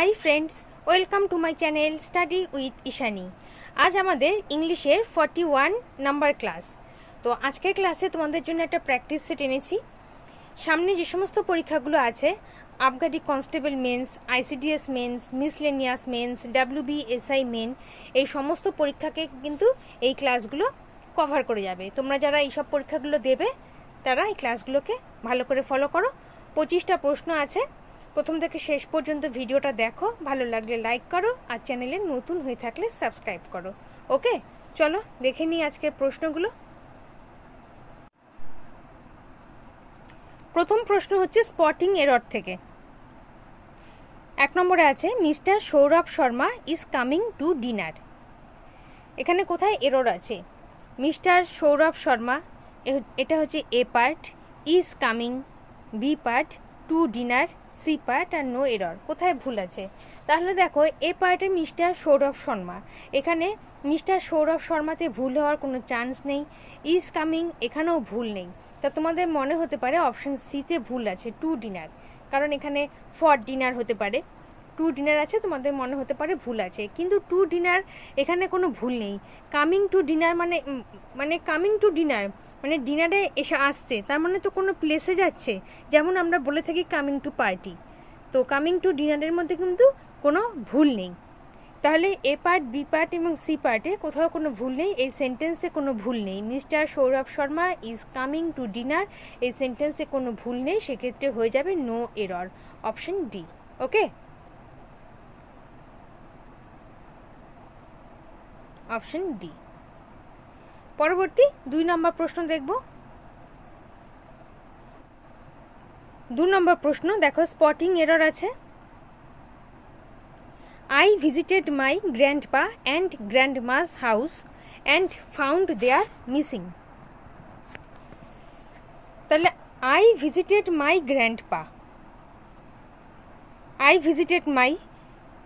Hi friends welcome to my channel study with Ishani আজ আমাদের ইংলিশের ফর্টি ওয়ান নাম্বার ক্লাস তো আজকের ক্লাসে তোমাদের জন্য একটা প্র্যাকটিস সেট এনেছি। সামনে যে সমস্ত পরীক্ষাগুলো আছে আবগারি constable mains ICDS mains miscellaneous mains WBSI main এই সমস্ত পরীক্ষাকে কিন্তু এই ক্লাসগুলো কভার করে যাবে। তোমরা যারা এইসব পরীক্ষাগুলো দেবে, তারা এই ক্লাসগুলোকে ভালো করে ফলো করো। পঁচিশটা প্রশ্ন আছে প্রথম থেকে শেষ পর্যন্ত ভিডিওটা দেখো, ভালো লাগলে লাইক করো আর চ্যানেলে নতুন হয়ে থাকলে সাবস্ক্রাইব করো। ওকে? চলো, দেখে নিই আজকের প্রশ্নগুলো। প্রথম প্রশ্ন হচ্ছে স্পটিং এরর থেকে। এক নম্বরে আছে, Mister Saurabh Sharma is coming to dinner এখানে কোথায় এরর আছে? মিস্টার সৌরভ শর্মা এটা হচ্ছে A part is coming B part to dinner, C part R no error. কোথায় ভুল আছে? তাহলে দেখো, এ পার্টে মিস্টার সৌরভ শর্মা। এখানে মিস্টার সৌরভ শর্মাতে ভুল হওয়ার কোনো চান্স নেই। ইজ কামিং, এখানেও ভুল নেই। তা তোমাদের মনে হতে পারে অপশন সিতে ভুল আছে, টু ডিনার। কারণ এখানে ফর ডিনার হতে পারে। টু ডিনার আছে, তোমাদের মনে হতে পারে ভুল আছে। কিন্তু টু ডিনার, এখানে কোনো ভুল নেই। কামিং টু ডিনার মানে মানে কামিং টু ডিনার মানে ডিনারে এসে আসছে, তার মানে তো কোনো প্লেসে যাচ্ছে। যেমন আমরা বলে থাকি কামিং টু পার্টি তো কামিং টু ডিনারের মধ্যে কিন্তু কোনো ভুল নেই। তাহলে এ পার্ট বি পার্ট এবং সি পার্টে কোথাও কোনো ভুল নেই, এই সেন্টেন্সে কোনো ভুল নেই। Mister Saurabh Sharma is coming to dinner এই সেন্টেন্সে কোনো ভুল নেই, সেক্ষেত্রে হয়ে যাবে no error option D okay option D পরবর্তী দুই নম্বর প্রশ্ন দেখব। দু নম্বর প্রশ্ন, দেখো স্পটিং এরর আছে। I visited my grandpa and grandma's house and found there missing তাহলে I visited my grandpa I visited my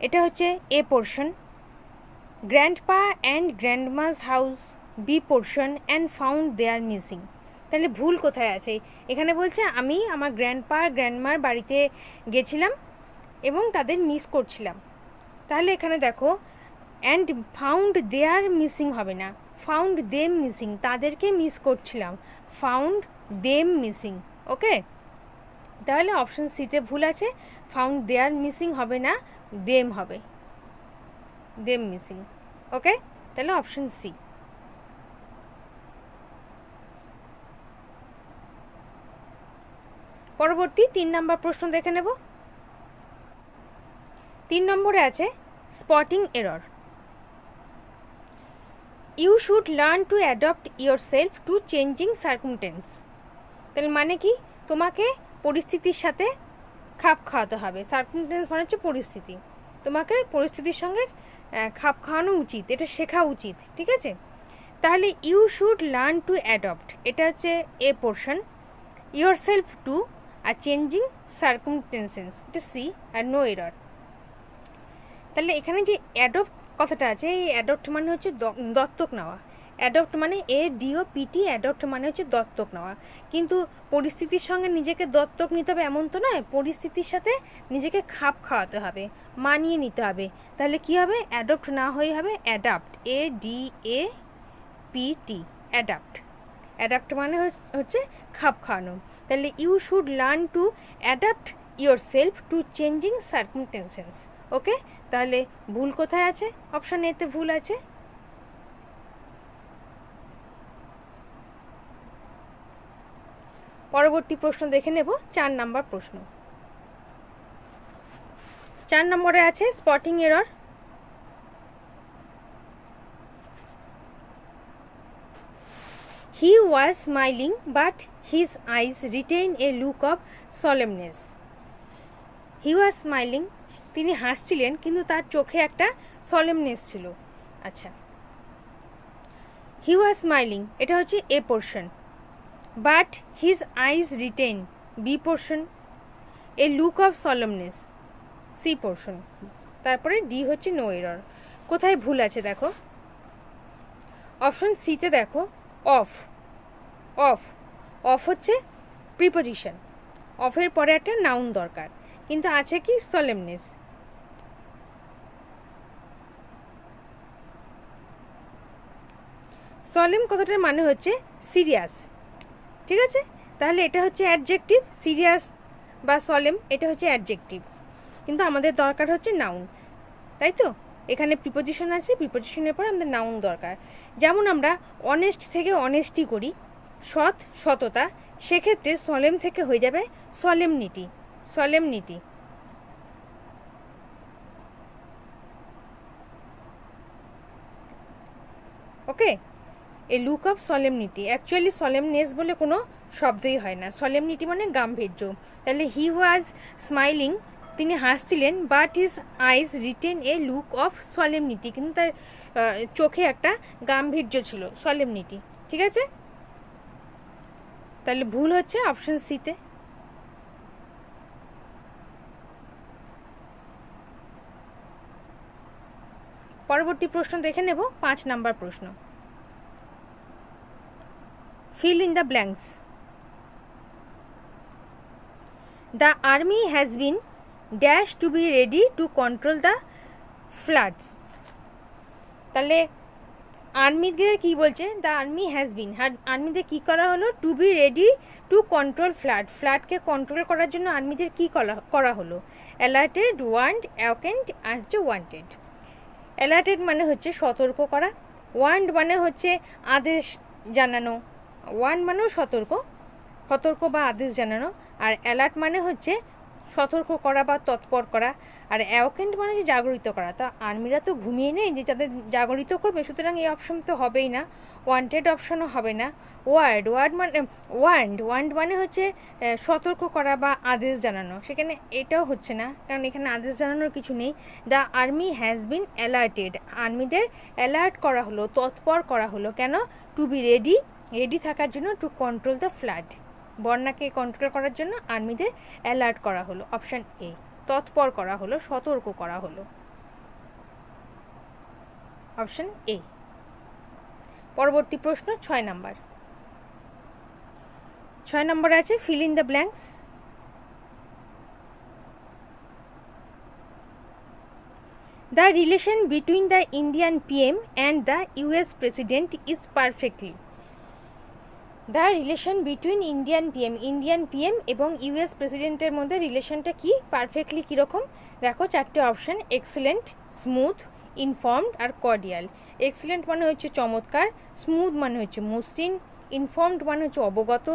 এটা হচ্ছে A portion grandpa and grandma's house B portion and found there missing তাহলে ভুল কোথায় আছে? এখানে বলছে, আমি আমার গ্র্যান্ডপা গ্র্যান্ডমার বাড়িতে গেছিলাম এবং তাদের মিস করছিলাম। তাহলে এখানে দেখো অ্যান্ড ফাউন্ড দেয়ার মিসিং হবে না। ফাউন্ড দেম মিসিং তাদেরকে মিস করছিলাম। ফাউন্ড দেম মিসিং ওকে তাহলে অপশন সিতে ভুল আছে। ফাউন্ড দেয়ার মিসিং হবে না। দেম হবে। দেম মিসিং ওকে তাহলে অপশন সি পরবর্তী তিন নম্বর প্রশ্ন দেখে নেব। তিন নম্বরে আছে spotting error you should learn to adopt yourself to changing circumstance তাহলে মানে কি? তোমাকে পরিস্থিতির সাথে খাপ খাওয়াতে হবে। সার্কুমটেন্স মানে হচ্ছে পরিস্থিতি। তোমাকে পরিস্থিতির সঙ্গে খাপ খাওয়ানো উচিত, এটা শেখা উচিত, ঠিক আছে? তাহলে you should learn to adopt এটা হচ্ছে A portion yourself to R changing circumstances এটা সি আর নো এরর তাহলে এখানে যে অ্যাডপ্ট কথাটা আছে, এই অ্যাডপ্ট মানে হচ্ছে দত্তক নেওয়া। অ্যাডপ্ট মানে এ ডিও পিটি অ্যাডপ্ট মানে হচ্ছে দত্তক নেওয়া। কিন্তু পরিস্থিতির সঙ্গে নিজেকে দত্তক নিতে হবে এমন তো নয়, পরিস্থিতির সাথে নিজেকে খাপ খাওয়াতে হবে, মানিয়ে নিতে হবে। তাহলে কি হবে? অ্যাডপ্ট না হয়ে হবে adapt A D A PT adapt adapt মানে হচ্ছে খাপ খাওয়ানো। তাহলে you should learn to adapt yourself to changing circumstances okay তাহলে ভুল কোথায় আছে? অপশান এতে ভুল আছে। পরবর্তী প্রশ্ন দেখে নেব, চার নাম্বার প্রশ্ন। চার নম্বরে আছে spotting error he was smiling but his eyes retain a look of solemness he was smiling তিনি হাসছিলেন, কিন্তু তার চোখে একটা সলেমনেস ছিল। আচ্ছা। হি ওয়াজ স্মাইলিং এটা হচ্ছে A portion but his eyes retain B portion a look of solemness C portion তারপরে ডি হচ্ছে নো এরর কোথায় ভুল আছে দেখো? অপশন সিতে দেখো। অফ অফ অফ হচ্ছে প্রিপোজিশন অফের পরে একটা নাউন দরকার, কিন্তু আছে কি সলেমনেস সলেম কথাটার মানে হচ্ছে সিরিয়াস ঠিক আছে? তাহলে এটা হচ্ছে অ্যাডজেক্টিভ সিরিয়াস বা সলেম এটা হচ্ছে অ্যাডজেক্টিভ কিন্তু আমাদের দরকার হচ্ছে নাউন তাই তো? এখানে প্রিপোজিশন আছে প্রিপোজিশনের পর আমাদের নাউন দরকার। যেমন আমরা অনেস্ট থেকে অনেস্টি করি, সৎ, সততা, সেক্ষেত্রে সলেম থেকে হয়ে যাবে solemnity solemnity okay? A look of solemnity actually solemness বলে কোনো শব্দই হয় না। সলেমনিটি মানে গাম্ভীর্য। তাহলে হি ওয়াজ স্মাইলিং তিনি হাসছিলেন but his eyes retain a look of solemnity কিন্তু তার চোখে একটা গাম্ভীর্য ছিল সলেমনিটি ঠিক আছে? তাহলে ভুল হচ্ছে অপশন সিতে পরবর্তী প্রশ্ন দেখে নেব, পাঁচ নাম্বার প্রশ্ন। Fill in the blanks the army has been dash to be ready to control the floods তাহলে আর্মিদের কি বলছে? দ্য আর্মি হ্যাজ বিন আর্মিদের কি করা হলো? To be ready to control flood ফ্লাডকে control করার জন্য আর্মিদের কি করা হলো? অ্যালার্টেড ওয়ান্ড অ্যাওকেন্ট আর হচ্ছে ওয়ান্টেড অ্যালার্টেড মানে হচ্ছে সতর্ক করা। ওয়ান্ড মানে হচ্ছে আদেশ জানানো। ওয়ান্ড মানেও সতর্ক। সতর্ক বা আদেশ জানানো। আর অ্যালার্ট মানে হচ্ছে সতর্ক করা বা তৎপর করা আর অ্যাওকেন্ট মানে যে জাগরিত করা। তা আর্মিরা তো ঘুমিয়ে নেই যে তাদের জাগরিত করবে, সুতরাং এই অপশন তো হবেই না। ওয়ান্টেড অপশনও হবে না। ওয়ার্ড ওয়ার্ড মানে ওয়ান্ড ওয়ান্ড মানে হচ্ছে সতর্ক করা বা আদেশ জানানো। সেখানে এটাও হচ্ছে না, কারণ এখানে আদেশ জানানোর কিছু নেই। The army has been alerted আর্মিদের alert করা হলো, তৎপর করা হলো। কেন? টু বি রেডি রেডি থাকার জন্য টু কন্ট্রোল দ্য ফ্লাড বন্যাকে কন্ট্রোল করার জন্য আর্মিদের অ্যালার্ট করা হলো। অপশান এ তৎপর করা হলো, সতর্ক করা হলো। অপশান এ পরবর্তী প্রশ্ন ছয় নাম্বার ছয় নম্বর আছে fill in the blanks the relation between the Indian PM and the US president is perfectly the relation between Indian PM Indian PM এবং ইউএস প্রেসিডেন্টের মধ্যে রিলেশনটা কি? পারফেক্টলি কীরকম? দেখো, চারটে অপশান, এক্সেলেন্ট, স্মুথ, ইনফর্মড আর কর্ডিয়াল। এক্সেলেন্ট মানে হচ্ছে চমৎকার, স্মুথ মানে হচ্ছে মসৃণ, ইনফর্মড মানে হচ্ছে অবগত,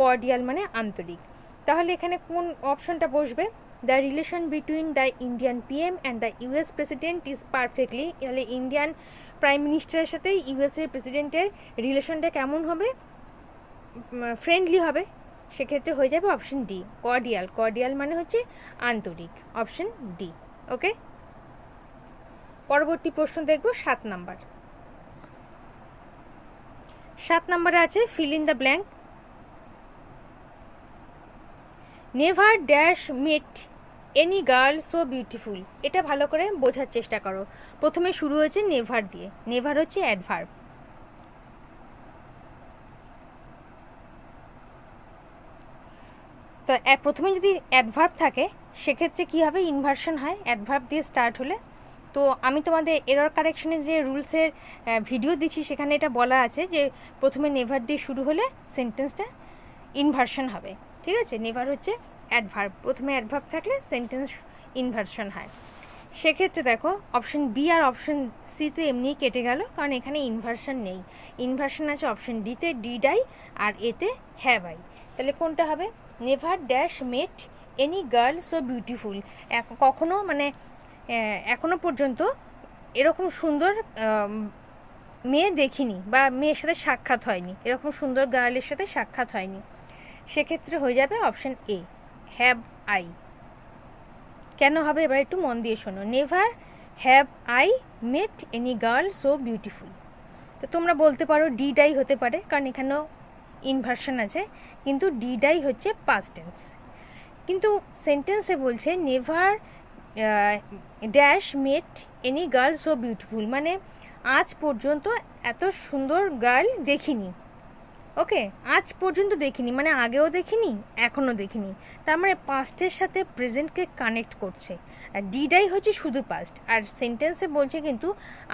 কর্ডিয়াল মানে আন্তরিক। তাহলে এখানে কোন অপশনটা বসবে? The relation between the Indian PM and the US president is perfectly, তাহলে ইন্ডিয়ান প্রাইম মিনিস্টারের সাথে ইউএসএর প্রেসিডেন্টের রিলেশনটা কেমন হবে? ফ্রেন্ডলি হবে, সেক্ষেত্রে হয়ে যাবে অপশন ডি কর্ডিয়াল কর্ডিয়াল মানে হচ্ছে আন্তরিক, অপশন ডি, ওকে? পরবর্তী প্রশ্ন দেখব, সাত নাম্বার। সাত নাম্বারে আছে fill in the blank never dash met any girl so beautiful এটা ভালো করে বোঝার চেষ্টা করো। প্রথমে শুরু হয়েছে নেভার দিয়ে। নেভার হচ্ছে অ্যাডভার্ব তো প্রথমে যদি অ্যাডভার্ব থাকে, সেক্ষেত্রে কী হবে? ইনভার্সন হয়। অ্যাডভার্ব দিয়ে স্টার্ট হলে। তো, আমি তোমাদের এরর কারেকশনের যে রুলসের ভিডিও দিচ্ছি, সেখানে এটা বলা আছে যে, প্রথমে নেভার দিয়ে শুরু হলে সেন্টেন্সটা ইনভার্সন হবে। ঠিক আছে? নেভার হচ্ছে অ্যাডভার্ব প্রথমে অ্যাডভার্ব থাকলে সেন্টেন্স ইনভার্সন হয়। সেক্ষেত্রে দেখো অপশন বি আর অপশন সি তো এমনিই কেটে গেল, কারণ এখানে ইনভার্সন নেই। ইনভার্সন আছে অপশন ডিতে ডি ডাই, আর এতে হ্যাভ আই তাহলে কোনটা হবে? Never dash met any girl so beautiful কখনো মানে এখনও পর্যন্ত এরকম সুন্দর মেয়ে দেখিনি বা মেয়ের সাথে সাক্ষাৎ হয়নি। এরকম সুন্দর গার্লের সাথে সাক্ষাৎ হয়নি। সেক্ষেত্রে হয়ে যাবে option A have I can হবে? এবার একটু মন দিয়ে শোনো। Never have I met any girl so beautiful তো তোমরা বলতে পারো ডিডাই হতে পারে, কারণ এখানেও ইনভার্সন আছে, কিন্তু ডিডাই হচ্ছে পাস্ট টেন্স কিন্তু সেন্টেন্সে বলছে never dash met any girl so beautiful মানে আজ পর্যন্ত এত সুন্দর গার্ল দেখিনি। ওকে? আজ পর্যন্ত দেখিনি। মানে আগেও দেখিনি, এখনও দেখিনি। তার মানে পাস্টের সাথে প্রেজেন্টকে কানেক্ট করছে। আর ডিডাই হচ্ছে শুধু পাস্ট আর সেন্টেন্সে বলছে কিন্তু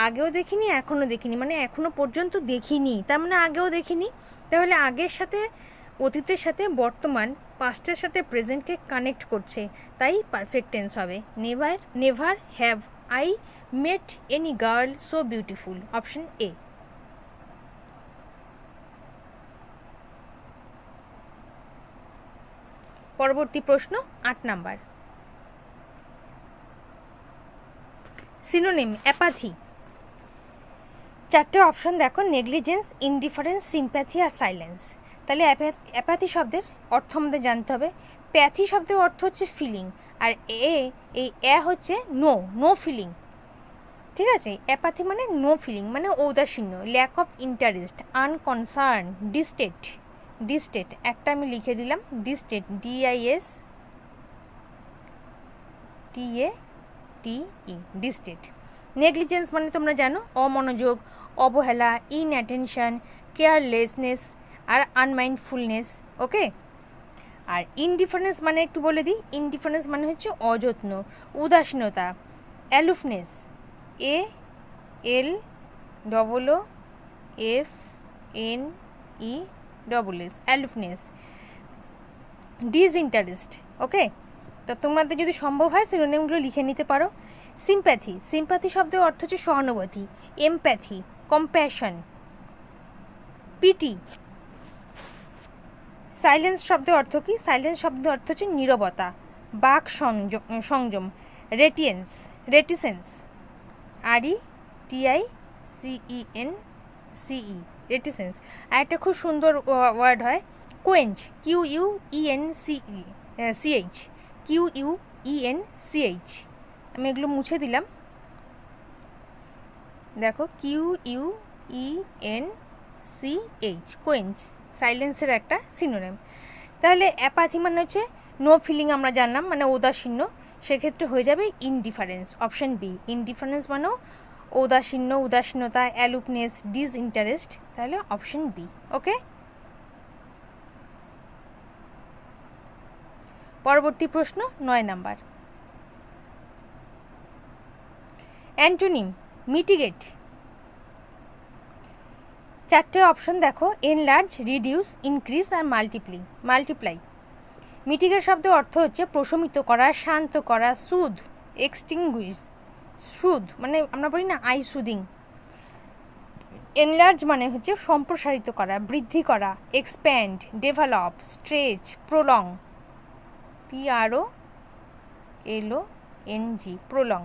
আগেও দেখিনি, এখনও দেখিনি। মানে এখনও পর্যন্ত দেখিনি। তার মানে আগেও দেখিনি। তাহলে আগের সাথে অতীতের সাথে বর্তমান পাস্টের সাথে প্রেজেন্টকে কানেক্ট করছে। তাই পারফেক্ট টেন্স হবে। Never never have I met any girl so beautiful option A পরবর্তী প্রশ্ন আট নাম্বার। সিনোনিম অ্যাপাথি চারটে অপশন দেখো নেগলিজেন্স ইনডিফারেন্স সিম্প্যাথি আর সাইলেন্স তাহলে অ্যাপ্যাথি শব্দের অর্থ আমাদের জানতে হবে। প্যাথি শব্দের অর্থ হচ্ছে ফিলিং আর এ এই এ হচ্ছে নো নো ফিলিং ঠিক আছে? অ্যাপাথি মানে নো ফিলিং মানে ঔদাসীন্য lack of interest unconcern distaste distaste একটা আমি লিখে দিলাম ডিস্টেট ডিআইএস টি এ টি ই ডিস্টেট নেগলিজেন্স মানে তোমরা জানো, অমনোযোগ, অবহেলা ইন অ্যাটেনশন কেয়ারলেসনেস আর আনমাইন্ডফুলনেস ওকে আর ইনডিফারেন্স মানে একটু বলে দিই ইনডিফারেন্স মানে হচ্ছে অযত্ন, উদাসীনতা aloofness A L double O F N E double S aloofness disinterest okay তো তোমাদের যদি সম্ভব হয় সিনোনিমগুলো লিখে নিতে পারো। সিম্প্যাথি সিম্প্যাথি শব্দের অর্থ হচ্ছে সহানুভূতি। এমপ্যাথি কম্প্যাশন পিটি সাইলেন্স শব্দের অর্থ কি? সাইলেন্স শব্দের অর্থ হচ্ছে নীরবতা। বাক সংযম রেটিয়েন্স রেটিসেন্স আরই টিআই সিইএন সিই রেটিসেন্স আর একটা খুব সুন্দর ওয়ার্ড হয়। Quench Q U EN CE CH Q U EN CH আমি এগুলো মুছে দিলাম। দেখো Q U E N C H quench, সাইলেন্সের একটা সিনোনেম তাহলে অ্যাপাথি মানে হচ্ছে নো ফিলিং আমরা জানলাম মানে উদাসীন্য সেক্ষেত্রে হয়ে যাবে ইনডিফারেন্স অপশন বি ইনডিফারেন্স মানেও ঔদাসীন্য উদাসীনতা অ্যালুকনেস ডিস ইন্টারেস্ট তাহলে অপশন বি ওকে পরবর্তী প্রশ্ন, নয় নাম্বার। Antonym, mitigate. চারটে অপশন দেখো, এনলার্জ, রিডিউস, ইনক্রিজ আর মাল্টিপ্লি, মাল্টিপ্লাই। মিটিগেট শব্দের অর্থ হচ্ছে প্রশমিত করা, শান্ত করা, সুদ এক্সটিংগুইজ সুদ মানে আমরা বলি না, আই সুদিং। এনলার্জ মানে হচ্ছে সম্প্রসারিত করা, বৃদ্ধি করা, expand, develop, stretch, prolong. PRO LO NG prolong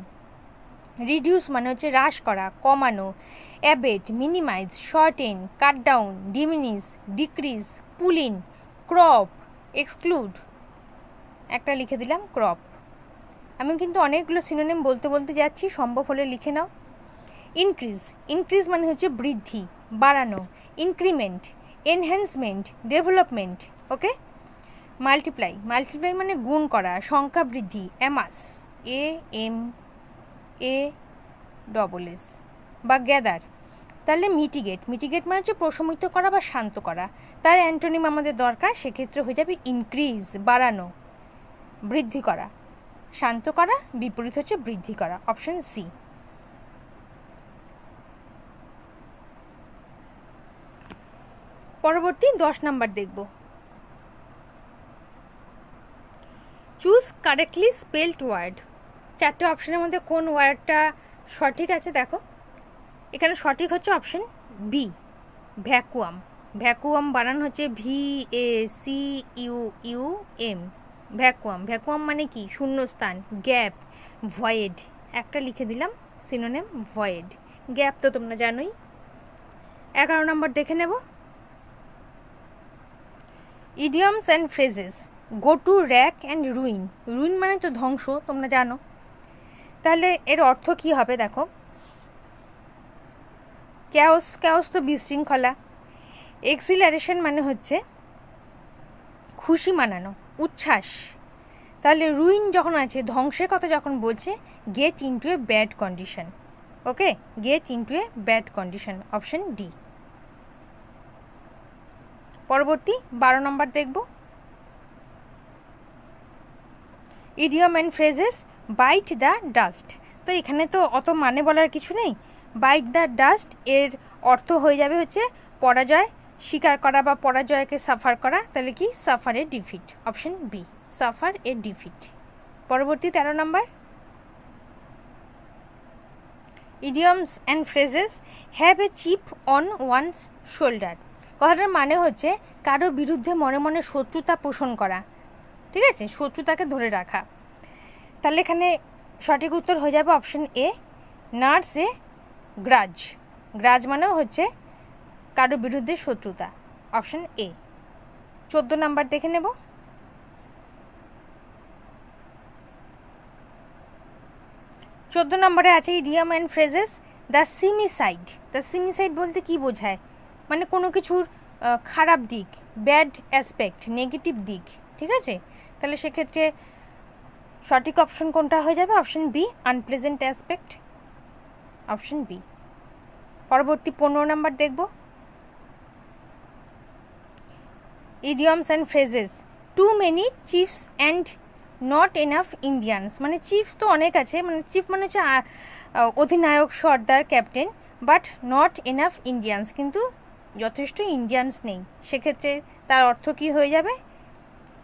reduce মানে হচ্ছে হ্রাস করা, কমানো abate minimise shorten cut down diminish decrease pull in crop exclude একটা লিখে দিলাম ক্রপ আমি কিন্তু অনেকগুলো সিনোনেম বলতে বলতে যাচ্ছি, সম্ভব হলে লিখে নাও। ইনক্রিজ ইনক্রিজ মানে হচ্ছে বৃদ্ধি, বাড়ানো increment enhancement development okay multiply multiply মানে গুণ করা, সংখ্যা বৃদ্ধি amass A M A double S বা গ্যাদার তাহলে মিটিগেট মিটিগেট মানে হচ্ছে প্রশমিত করা বা শান্ত করা। তার অ্যান্টোনিম আমাদের দরকার, সেক্ষেত্রে হয়ে যাবে ইনক্রিজ বাড়ানো, বৃদ্ধি করা। শান্ত করা, বিপরীত হচ্ছে বৃদ্ধি করা অপশন সি পরবর্তী দশ নাম্বার দেখব। কারেক্টলি স্পেলড ওয়ার্ড চারটে অপশানের মধ্যে কোন ওয়ার্ডটা সঠিক আছে দেখো। এখানে সঠিক হচ্ছে অপশন বি ভ্যাকুয়াম ভ্যাকুয়াম বানান হচ্ছে V A C U U M vacuum vacuum মানে কি? শূন্যস্থান গ্যাপ ভয়েড একটা লিখে দিলাম সিনোনেম ভয়েড গ্যাপ তো তোমরা জানোই। এগারো নম্বর দেখে নেব। Idioms and phrases go to rack and ruin ruin মানে তো ধ্বংস, তোমরা জানো। তাহলে এর অর্থ কি হবে দেখো? ক্যাওস ক্যাওস তো বিশৃঙ্খলা। এক্সিলারেশন মানে হচ্ছে খুশি মানানো, উচ্ছ্বাস। তাহলে রুইন যখন আছে, ধ্বংসের কথা যখন বলছে get into a bad condition okay get into a bad condition option D পরবর্তী বারো নম্বর দেখব। Idiom and phrases bite the dust তো এখানে তো অত মানে বলার কিছু নেই। বাইট দ্য ডাস্ট এর অর্থ হয়ে যাবে হচ্ছে পরাজয় স্বীকার করা বা পরাজয়কে সাফার করা, তাহলে কি? Suffer a defeat option B suffer a defeat পরবর্তী তেরো নম্বর idioms and phrases have a chip on one's shoulder কথাটার মানে হচ্ছে, কারও বিরুদ্ধে মনে মনে শত্রুতা পোষণ করা। ঠিক আছে? শত্রুতাকে ধরে রাখা। তাহলে এখানে সঠিক উত্তর হয়ে যাবে option A nurse A grudge. Grudge মানেও হচ্ছে কারও বিরুদ্ধে শত্রুতা। অপশন এ চোদ্দ নাম্বার দেখে নেব। চোদ্দ নম্বরে আছে idiom and phrases the seamy side the seamy side বলতে কি বোঝায়? মানে কোনো কিছুর খারাপ দিক ব্যাড অ্যাসপেক্ট নেগেটিভ দিক, ঠিক আছে? তাহলে সেক্ষেত্রে সঠিক অপশন কোনটা হয়ে যাবে? Option B unpleasant aspect option B পরবর্তী পনেরো নাম্বার দেখব। Idioms and phrases too many chiefs and not enough Indians মানে চিফ তো অনেক আছে। মানে চিফ মানে হচ্ছে অধিনায়ক, সর্দার captain but not enough Indians কিন্তু যথেষ্ট ইন্ডিয়ানস নেই। সেক্ষেত্রে তার অর্থ কি হয়ে যাবে?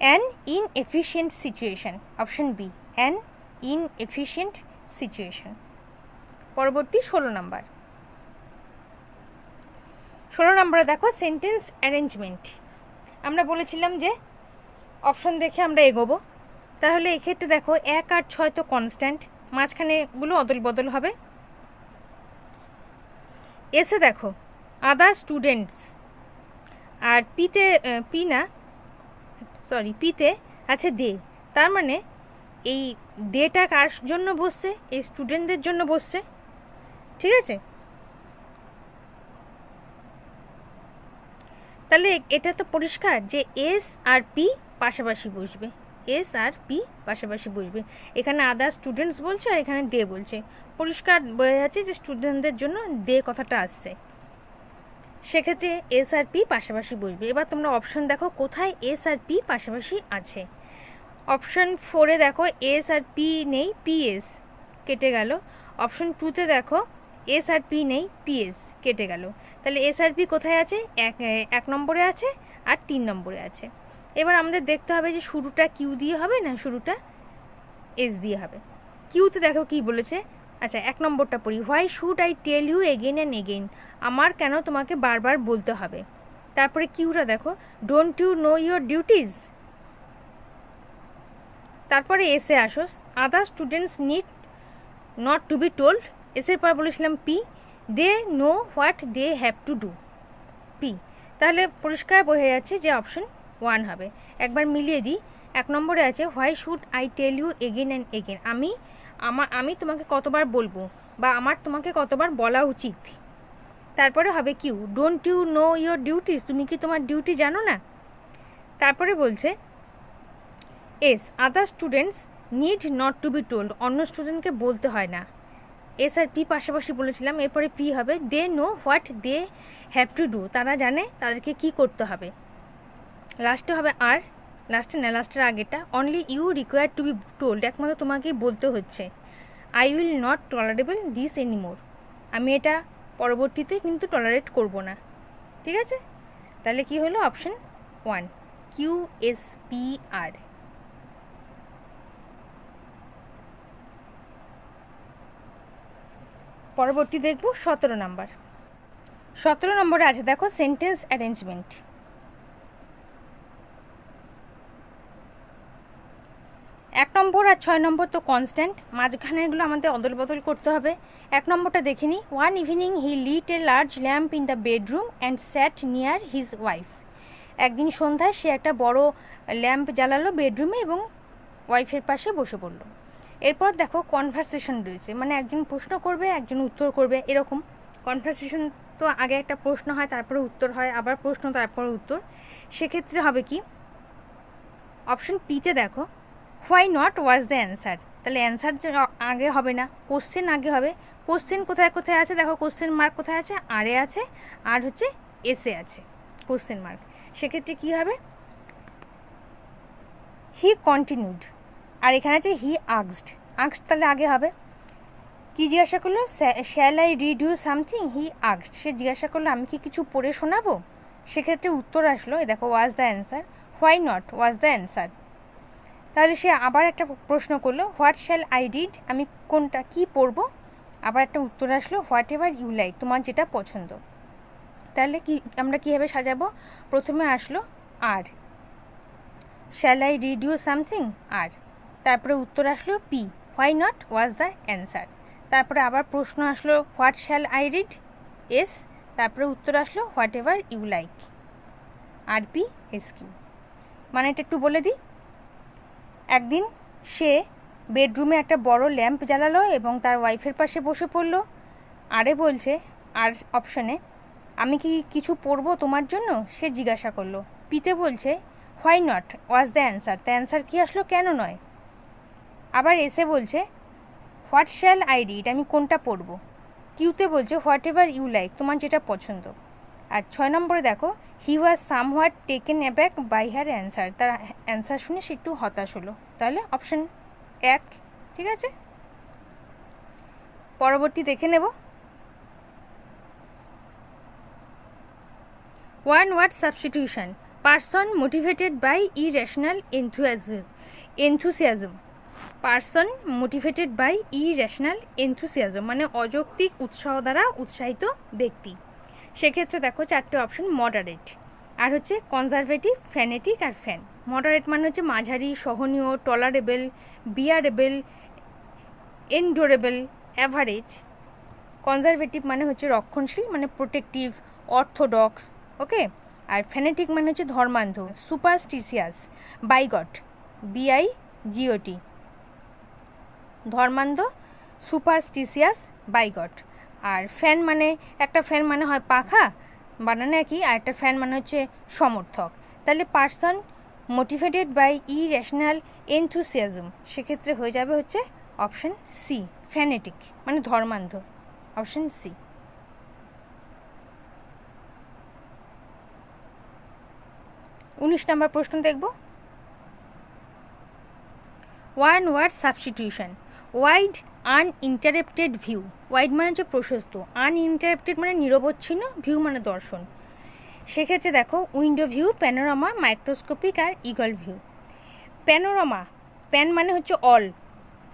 An inefficient situation option B an inefficient situation পরবর্তী ষোলো নাম্বার। ষোলো নম্বরে দেখো সেন্টেন্স অ্যারেঞ্জমেন্ট আমরা বলেছিলাম যে অপশন দেখে আমরা এগোবো। তাহলে এক্ষেত্রে দেখো, এক আর ছয় তো কনস্ট্যান্ট মাঝখানেগুলো অদল বদল হবে। এসে দেখো আদার স্টুডেন্টস আর পিতে পি না সরি পিতে আছে দে। তার মানে এই দেটা কার জন্য বসছে? এই স্টুডেন্টদের জন্য বসছে। ঠিক আছে? তাহলে এটা তো পরিষ্কার যে এস আর পি পাশাপাশি বসবে। এস আর পি পাশাপাশি বসবে। এখানে আদার স্টুডেন্টস বলছে আর এখানে দে বলছে। পরিষ্কার বোঝা যাচ্ছে যে স্টুডেন্টদের জন্য দে কথাটা আসছে। সেক্ষেত্রে এস আর পি পাশাপাশি বসবে। এবার তোমরা অপশন দেখো, কোথায় এস আর পি পাশাপাশি আছে? অপশন ফোরে দেখো এস আর পি নেই পি এস কেটে গেল। অপশন টুতে দেখো এস আর পি নেই পি এস কেটে গেল। তাহলে এস আর পি কোথায় আছে? এক এক নম্বরে আছে আর তিন নম্বরে আছে। এবার আমাদের দেখতে হবে যে শুরুটা কিউ দিয়ে হবে না শুরুটা এস দিয়ে হবে। কিউতে দেখো কি বলেছে? আচ্ছা এক নম্বরটা পড়ি। Why should I tell you again and again আমার কেন তোমাকে বারবার বলতে হবে? তারপরে কিউটা দেখো। Don't you know your duties তারপরে এসে আসো। Other students need not to be told এসের পর বলেছিলাম P they know what they have to do P তাহলে পরিষ্কার বোঝা যাচ্ছে যে অপশন ওয়ান হবে। একবার মিলিয়ে দিই। এক নম্বরে আছে why should I tell you again and again আমি আমার, আমি তোমাকে কতবার বলব বা আমার তোমাকে কতবার বলা উচিত? তারপরে হবে Q don't you know your duties তুমি কি তোমার ডিউটি জানো না? তারপরে বলছে S other students need not to be told অন্য স্টুডেন্টকে বলতে হয় না। এস আর পি পাশাপাশি বলেছিলাম, এরপরে পি হবে they know what they have to do তারা জানে তাদেরকে কি করতে হবে। লাস্টে হবে আর লাস্টে না লাস্টের আগেটা only you require to be told একমাত্র তোমাকেই বলতে হচ্ছে। I will not tolerable this anymore আমি এটা পরবর্তীতে কিন্তু টলারেট করব না। ঠিক আছে? তাহলে কি হলো? Option one Q S P R পরবর্তী দেখব, সতেরো নম্বর সতেরো নম্বরে আছে, দেখো সেন্টেন্স অ্যারেঞ্জমেন্ট এক নম্বর আর ছয় নম্বর তো কনস্ট্যান্ট মাঝখানেগুলো আমাদের অদল বদল করতে হবে। এক নম্বরটা দেখে নিই। One evening he lit a large lamp in the bedroom and sat near his wife একদিন সন্ধ্যায় সে একটা বড় ল্যাম্প জ্বালালো বেডরুমে এবং ওয়াইফের পাশে বসে পড়ল। এরপর দেখো কনভারসেশন রয়েছে। মানে একজন প্রশ্ন করবে, একজন উত্তর করবে, এরকম। কনভারসেশন তো আগে একটা প্রশ্ন হয়, তারপরে উত্তর হয়, আবার প্রশ্ন, তারপরে উত্তর। সেক্ষেত্রে হবে কি? অপশন পিতে দেখো। Why not was the answer তাহলে অ্যান্সার আগে হবে না। কোশ্চেন আগে হবে। কোশ্চেন কোথায় কোথায় আছে? দেখো কোশ্চেন মার্ক কোথায় আছে? আরে আছে। আর হচ্ছে এসে আছে। কোশ্চেন মার্ক সেক্ষেত্রে কী হবে? হি কন্টিনিউড আর এখানে আছে হি আক্সড আক্সড তাহলে আগে হবে। কি জিজ্ঞাসা করল? Shall I read you something he আক্সড সে জিজ্ঞাসা করল, আমি কি কিছু পড়ে শোনাবো? সেক্ষেত্রে উত্তর আসলো দেখো was the answer why not was the answer তাহলে সে আবার একটা প্রশ্ন করল হোয়াট শ্যাল আই ডিড আমি কোনটা, কি পরব আবার একটা উত্তর আসলো হোয়াট এভার ইউ লাইক তোমার যেটা পছন্দ। তাহলে কি, আমরা কীভাবে সাজাবো? প্রথমে আসলো R shall I read you something আর তারপরে উত্তর আসলো P why not was the answer তারপরে আবার প্রশ্ন আসলো what shall I read S তারপরে উত্তর আসলো whatever you like R P S Q মানে এটা একটু বলে দিই একদিন সে বেডরুমে একটা বড় ল্যাম্প জ্বালালো এবং তার ওয়াইফের পাশে বসে পড়ল। আরে বলছে, আর অপশনে আমি কি কিছু পড়ব তোমার জন্য? সে জিজ্ঞাসা করল। পিতে বলছে why not was the answer the answer কী আসলো কেন নয়? আবার এসে বলছে হোয়াট শ্যাল আই রিড আমি কোনটা পড়ব? কিউতে বলছে হোয়াট এভার ইউ লাইক তোমার যেটা পছন্দ। আর ছয় নম্বরে দেখো he was somewhat taken aback by her answer তার অ্যান্সার শুনে সে একটু হতাশ হলো। তাহলে অপশন এক, ঠিক আছে? পরবর্তী দেখে নেব। One word substitution person motivated by E irrational enthusiasm person motivated by E irrational enthusiasm মানে অযৌক্তিক উৎসাহ দ্বারা উৎসাহিত ব্যক্তি। সেক্ষেত্রে দেখো চারটে অপশন মডারেট আর হচ্ছে কনজারভেটিভ ফ্যানেটিক আর ফ্যান মডারেট মানে হচ্ছে মাঝারি, সহনীয় tolerable bearable endurable average conservative মানে হচ্ছে রক্ষণশীল মানে প্রোটেক্টিভ অর্থোডক্স ওকে আর ফ্যানেটিক মানে হচ্ছে ধর্মান্ধ সুপারস্টিসিয়াস বাইগট বিআই জিওটি ধর্মান্ধ সুপারস্টিসিয়াস বাইগট আর ফ্যান মানে একটা ফ্যান মানে হয় পাখা, বানানো একই, আর একটা ফ্যান মানে হচ্ছে সমর্থক। তাহলে person motivated by irrational enthusiasm সেক্ষেত্রে হয়ে যাবে হচ্ছে অপশন সি ফ্যানেটিক মানে ধর্মান্ধ অপশন সি উনিশ নম্বর প্রশ্ন দেখব। One word substitution wide uninterrupted view wide মানে হচ্ছে প্রশস্ত। আনইন্টারেপ্টেড মানে নিরবচ্ছিন্ন ভিউ মানে দর্শন। সেক্ষেত্রে দেখো উইন্ডো ভিউ প্যানোরামা মাইক্রোস্কোপিক আর ইগল ভিউ প্যানোরামা প্যান মানে হচ্ছে অল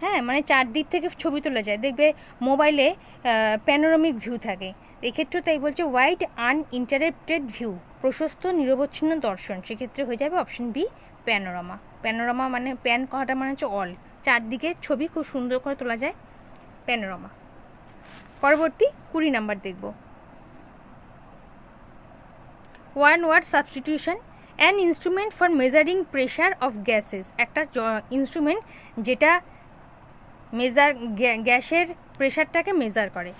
হ্যাঁ মানে চারদিক থেকে ছবি তোলা যায়। দেখবে মোবাইলে প্যানোরামিক ভিউ থাকে। এক্ষেত্রেও তাই বলছে ওয়াইড আনইন্টারেপ্টেড ভিউ প্রশস্ত, নিরবচ্ছিন্ন দর্শন। সেক্ষেত্রে হয়ে যাবে অপশন বি প্যানোরামা প্যানোরামা মানে প্যান কথাটা মানে হচ্ছে অল চারদিকে ছবি খুব সুন্দর করে তোলা যায় প্যানোরামা পরবর্তী কুড়ি নাম্বার দেখব। One word substitution an instrument for measuring pressure of gases একটা ইনস্ট্রুমেন্ট যেটা মেজার গ্যাসের প্রেশারটাকে মেজার করে।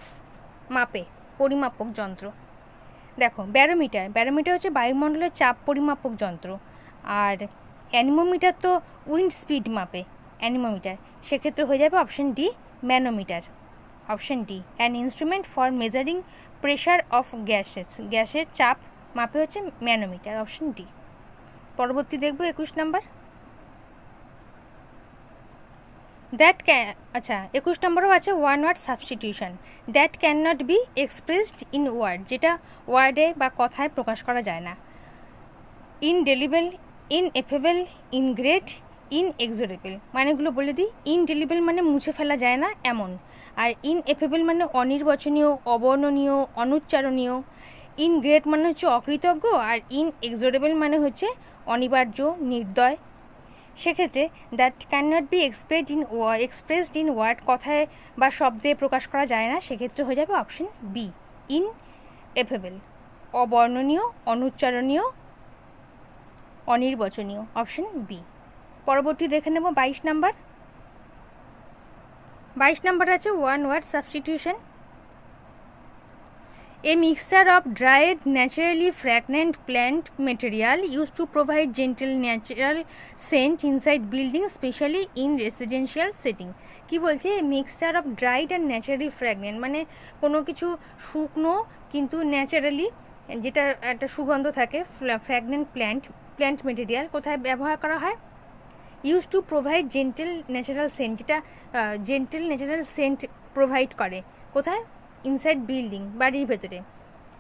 মাপে, পরিমাপক যন্ত্র। দেখো ব্যারোমিটার ব্যারোমিটার হচ্ছে বায়ুমণ্ডলের চাপ পরিমাপক যন্ত্র। আর অ্যানিমোমিটার তো উইন্ড স্পিড মাপে। অ্যানিমোমিটার। সেক্ষেত্রে হয়ে যাবে option D, manometer. Option D, an instrument for measuring pressure of gases. গ্যাসের চাপ মাপে হচ্ছে ম্যানোমিটার, অপশন ডি। পরবর্তী দেখব একুশ নাম্বার। দ্যাট ক্যান আচ্ছা একুশ নম্বরও আছে one word substitution. That can not be expressed in word যেটা ওয়ার্ডে বা কথায় প্রকাশ করা যায় না। Indelible ineffable ingrate inexorable মানেগুলো বলে দিই ইন ডেলিবেল মানে মুছে ফেলা যায় না, এমন। আর ইন এফেবেল মানে অনির্বাচনীয়, অবর্ণনীয়, অনুচ্চারণীয়। ইন গ্রেট মানে হচ্ছে অকৃতজ্ঞ, আর ইন এক্সোরেবল মানে হচ্ছে অনিবার্য, নির্দয়। সেক্ষেত্রে that can not be expressed in expressed in word কথায় বা শব্দে প্রকাশ করা যায় না, সেক্ষেত্রে হয়ে যাবে অপশন বি ইন এফেবেল অবর্ণনীয়, অনুচ্চারণীয়, অনির্বচনীয় অপশন বি পরবর্তী দেখে নেব বাইশ নাম্বার। বাইশ নাম্বার আছে one word substitution A mixture of dried, naturally fragrant plant material used to provide gentle natural scent inside buildings, especially in residential setting. কি বলছে? Mixture of dried and naturally fragrant মানে কোনো কিছু শুকনো কিন্তু naturally যেটা একটা সুগন্ধ থাকে ফ্র্যাগনেন্ট প্ল্যান্ট প্ল্যান্ট মেটেরিয়াল কোথায় ব্যবহার করা হয়? Use to provide gentle natural scent যেটা জেন্টেল ন্যাচারাল সেন্ট প্রোভাইড করে। কোথায়? ইনসাইড বিল্ডিং বাড়ির ভেতরে।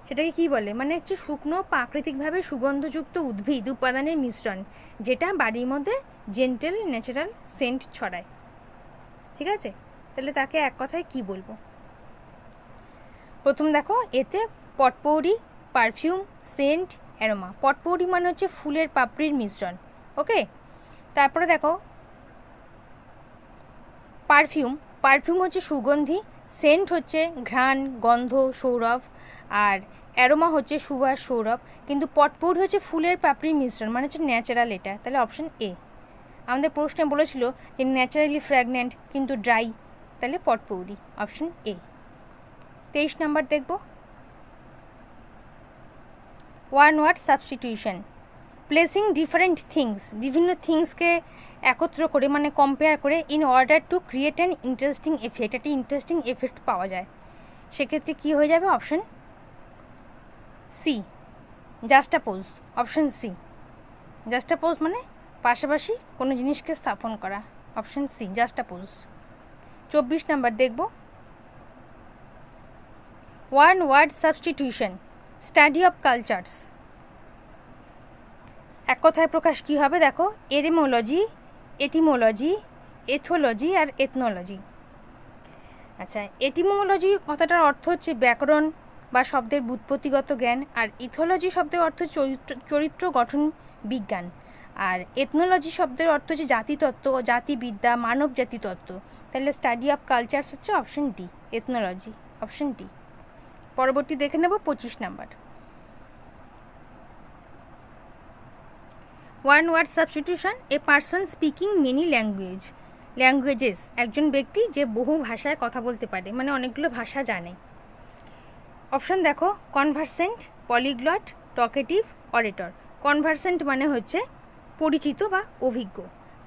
সেটাকে কি বলে? মানে হচ্ছে শুকনো, প্রাকৃতিকভাবে সুগন্ধযুক্ত উদ্ভিদ উপাদানের মিশ্রণ, যেটা বাড়ির মধ্যে জেন্টেল ন্যাচারাল সেন্ট ছড়ায়। ঠিক আছে? তাহলে তাকে এক কথায় কি বলব? প্রথম দেখো, এতে potpourri perfume scent aroma potpourri মানে হচ্ছে ফুলের পাপড়ির মিশ্রণ ওকে তারপরে দেখো পারফিউম পারফিউম হচ্ছে সুগন্ধি সেন্ট হচ্ছে ঘ্রাণ, গন্ধ, সৌরভ, আর অ্যারোমা হচ্ছে সুভাষ সৌরভ, কিন্তু পটপৌরি হচ্ছে ফুলের পাপড়ির মিশ্রণ মানে হচ্ছে ন্যাচারাল এটা। তাহলে অপশন এ আমাদের প্রশ্নে বলেছিল যে ন্যাচারালি ফ্র্যাগনেন্ট কিন্তু ড্রাই তাহলে পটপৌরি অপশন এ তেইশ নাম্বার দেখব। One word substitution placing different things বিভিন্ন থিংসকে একত্র করে মানে কম্পেয়ার করে in order to create an interesting effect একটা ইন্টারেস্টিং এফেক্ট পাওয়া যায়। সেক্ষেত্রে কী হয়ে যাবে? Option C juxtapose option C juxtapose মানে পাশাপাশি কোনো জিনিসকে স্থাপন করা। অপশন সি জাস্টাপোজ চব্বিশ নাম্বার দেখব। One word substitution study of cultures এক কথায় প্রকাশ কী হবে দেখো? এরিমোলজি, এটিমোলজি, এথোলজি আর এথনোলজি। আচ্ছা এটিমোলজি কথাটার অর্থ হচ্ছে ব্যাকরণ বা শব্দের বুৎপত্তিগত জ্ঞান আর ইথোলজি শব্দের অর্থ চরিত্র চরিত্র গঠন বিজ্ঞান। আর এথনোলজি শব্দের অর্থ হচ্ছে জাতিতত্ত্ব ও জাতিবিদ্যা, মানব জাতিতত্ত্ব। তাহলে স্টাডি অফ কালচার্স হচ্ছে option D ethnology option D পরবর্তী দেখে নেব পঁচিশ number. One word substitution, a person speaking many language. Languages, একজন ব্যক্তি যে বহু ভাষায় কথা বলতে পারে মানে অনেকগুলো ভাষা জানে। অপশন দেখো, conversant, polyglot, talkative, orator. Conversant মানে হচ্ছে পরিচিত বা অভিজ্ঞ।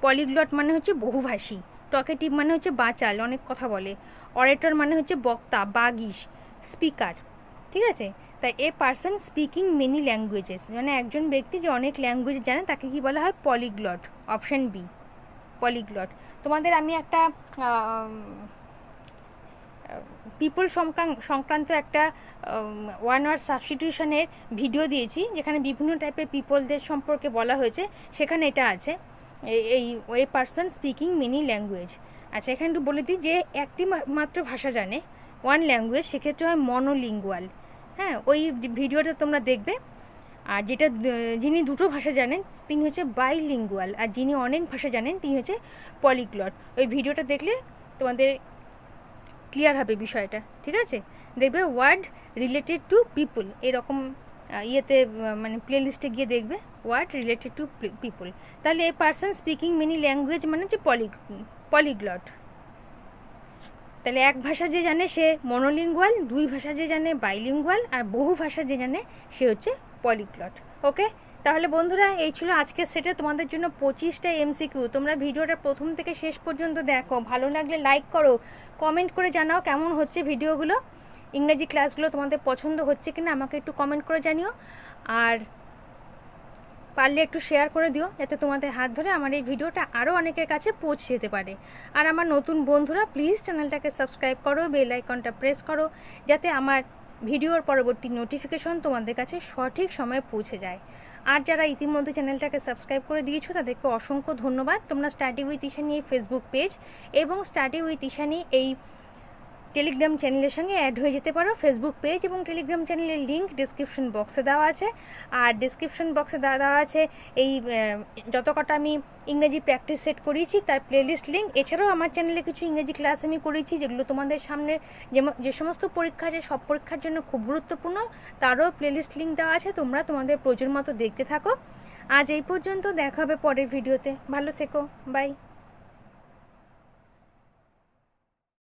পলিগ্লট মানে হচ্ছে বহুভাষী। টকেটিভ মানে হচ্ছে বাচাল, অনেক কথা বলে। অরেটর মানে হচ্ছে বক্তা বাগিস স্পিকার। ঠিক আছে? তাই a person speaking many languages মানে একজন ব্যক্তি যে অনেক ল্যাঙ্গুয়েজ জানে, তাকে কি বলা হয়? পলিগ্লট অপশন বি পলিগ্লট তোমাদের আমি একটা পিপল সংক্রান্ত একটা ওয়ান আওয়ার সাবস্টিটিউশনের ভিডিও দিয়েছি, যেখানে বিভিন্ন টাইপের পিপলদের সম্পর্কে বলা হয়েছে, সেখানে এটা আছে। এই way person speaking many language আচ্ছা এখানে একটু বলে দিই যে একটি মাত্র ভাষা জানে ওয়ান ল্যাঙ্গুয়েজ সেক্ষেত্রে হয় মনোলিঙ্গুয়াল হ্যাঁ ওই ভিডিওটা তোমরা দেখবে। আর যেটা যিনি দুটো ভাষা জানেন, তিনি হচ্ছে বাইলিঙ্গুয়াল আর যিনি অনেক ভাষা জানেন, তিনি হচ্ছে পলিক্লট ওই ভিডিওটা দেখলে তোমাদের ক্লিয়ার হবে বিষয়টা, ঠিক আছে? দেখবে ওয়ার্ড রিলেটেড টু পিপুল এরকম ইয়েতে মানে প্লেলিস্টে গিয়ে দেখবে ওয়ার্ড রিলেটেড টু পিপুল তাহলে a person speaking many language মানে হচ্ছে পলি পলিগ্লট তাহলে এক ভাষা যে জানে সে মনোলিঙ্গুয়াল দুই ভাষা যে জানে বাইলিঙ্গুয়াল আর বহু ভাষা যে জানে সে হচ্ছে পলিগ্লট ওকে তাহলে বন্ধুরা, এই ছিল আজকের সেটে তোমাদের জন্য পঁচিশটা এমসিকিউ তোমরা ভিডিওটা প্রথম থেকে শেষ পর্যন্ত দেখো। ভালো লাগলে লাইক করো কমেন্ট করে জানাও কেমন হচ্ছে ভিডিওগুলো। ইংরেজি ক্লাসগুলো তোমাদের পছন্দ হচ্ছে কিনা আমাকে একটু কমেন্ট করে জানিও। আর পারলে একটু শেয়ার করে দিও যাতে তোমাদের হাত ধরে আমার এই ভিডিওটা আরও অনেকের কাছে পৌঁছে যেতে পারে। আর আমার নতুন বন্ধুরা প্লিজ চ্যানেলটাকে সাবস্ক্রাইব করো বেল আইকনটা প্রেস করো, যাতে আমার ভিডিওর পরবর্তী নোটিফিকেশন তোমাদের কাছে সঠিক সময়ে পৌঁছে যায়। আর যারা ইতিমধ্যে চ্যানেলটাকে সাবস্ক্রাইব করে দিয়েছ, তাদেরকে অসংখ্য ধন্যবাদ। তোমরা স্টাডি উইথ ইশানি এই ফেসবুক পেজ এবং স্টাডি উইথ ইশানি এই টেলিগ্রাম চ্যানেলের সঙ্গে অ্যাড হয়ে যেতে পারো। ফেসবুক পেজ এবং টেলিগ্রাম চ্যানেলের লিঙ্ক ডিসক্রিপশন বক্সে দেওয়া আছে। আর ডিসক্রিপশন বক্সে দেওয়া আছে এই যত কটা আমি ইংরেজি প্র্যাকটিস সেট করিয়েছি, তার প্লেলিস্ট লিঙ্ক এছাড়াও আমার চ্যানেলে কিছু ইংরেজি ক্লাস আমি করেছি, যেগুলো তোমাদের সামনে যে সমস্ত পরীক্ষা আছে, সব পরীক্ষার জন্য খুব গুরুত্বপূর্ণ। তারও প্লেলিস্ট লিঙ্ক দেওয়া আছে, তোমরা তোমাদের প্রয়োজন মতো দেখতে থাকো। আজ এই পর্যন্ত, দেখা হবে পরের ভিডিওতে ভালো থেকো বাই